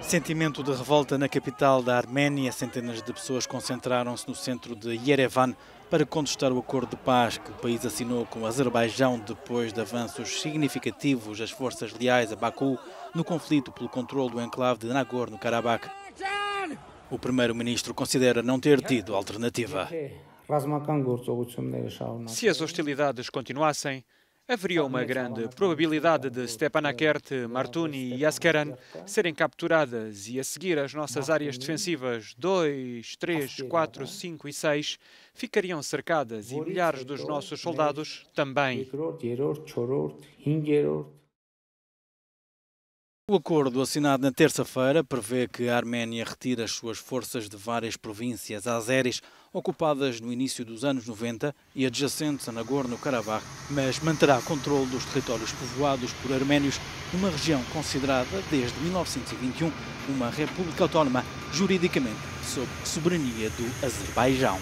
Sentimento de revolta na capital da Arménia. Centenas de pessoas concentraram-se no centro de Yerevan para contestar o acordo de paz que o país assinou com o Azerbaijão depois de avanços significativos das forças leais a Baku no conflito pelo controle do enclave de Nagorno-Karabakh. O primeiro-ministro considera não ter tido alternativa. Se as hostilidades continuassem, haveria uma grande probabilidade de Stepanakert, Martuni e Askeran serem capturadas e a seguir as nossas áreas defensivas 2, 3, 4, 5 e 6 ficariam cercadas e milhares dos nossos soldados também. O acordo assinado na terça-feira prevê que a Arménia retire as suas forças de várias províncias azeris ocupadas no início dos anos 90 e adjacentes a Nagorno-Karabakh, mas manterá controle dos territórios povoados por arménios numa região considerada desde 1921 uma república autónoma juridicamente sob soberania do Azerbaijão.